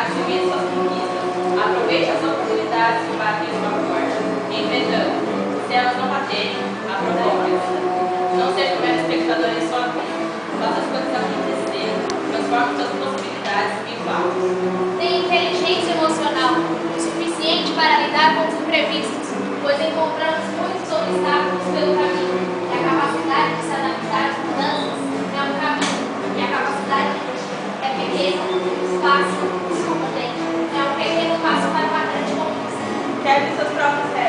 Suas conquistas, aproveite as oportunidades que batem sua porta. Entretanto, se elas não baterem, aproveite-as. Não seja um mero espectador em sua vida. Faça as coisas acontecerem, transforme suas possibilidades em fatos. Tenha inteligência emocional o suficiente para lidar com os imprevistos, pois encontramos muito. quebrem seus próprios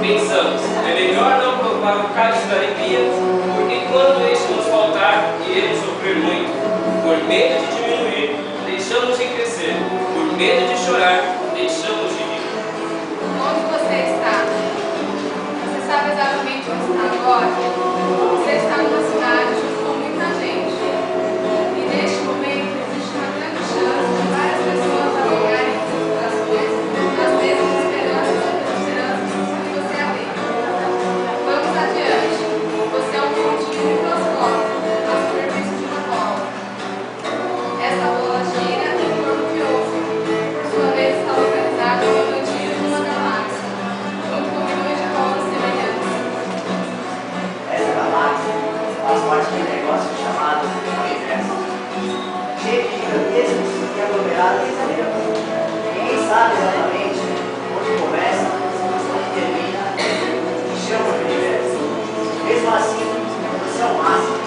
pensamos, é melhor não provar o cálice da alegria, porque quando este nos faltar, iremos sofrer muito. Por medo de diminuir, deixamos de crescer. Por medo de chorar, pacote de negócio chamado Universo. Cheio de gigantescos e é aglomerados estrelas. Ninguém sabe exatamente onde começa, onde termina, que chama o Universo. Mesmo assim, você é o máximo.